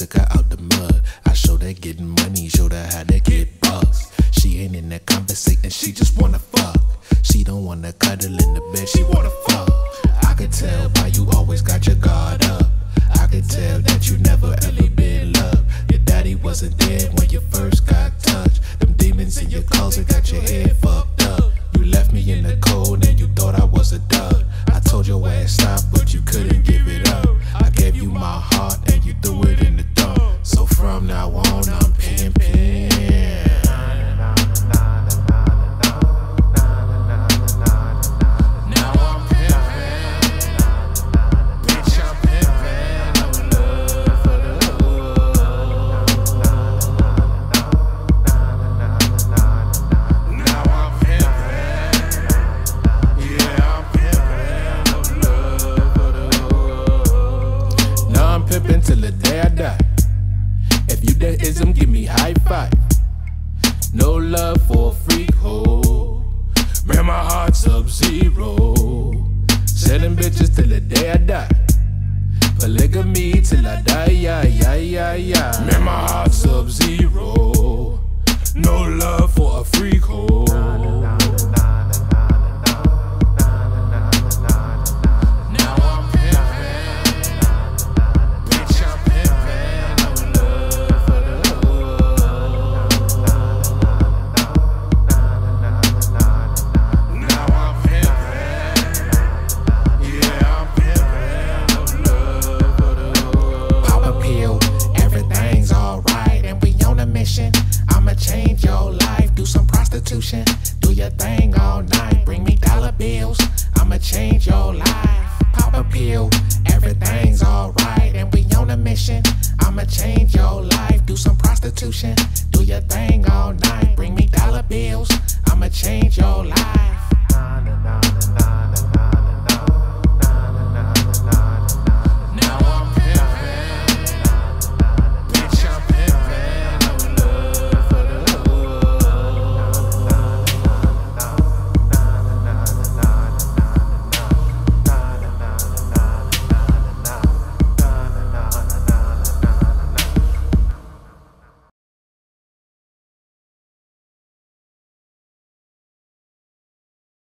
took her out the mud. I showed her getting money, showed her how to get bucks. She ain't in that conversation, she just wanna fuck. She don't wanna cuddle in the bed, she wanna fuck. I could tell by you always got your love for a freak hoe. Man, my heart sub zero. Selling bitches till the day I die. Polygamy till I die, yeah, yeah, yeah, yeah. Man, my heart mission. I'ma change your life, do some prostitution, do your thing all night, bring me dollar bills. I'ma change your life. Pop a pill, everything's alright, and we on a mission. I'ma change your life, do some prostitution, do your thing all night, bring me dollar bills. I'ma change your life.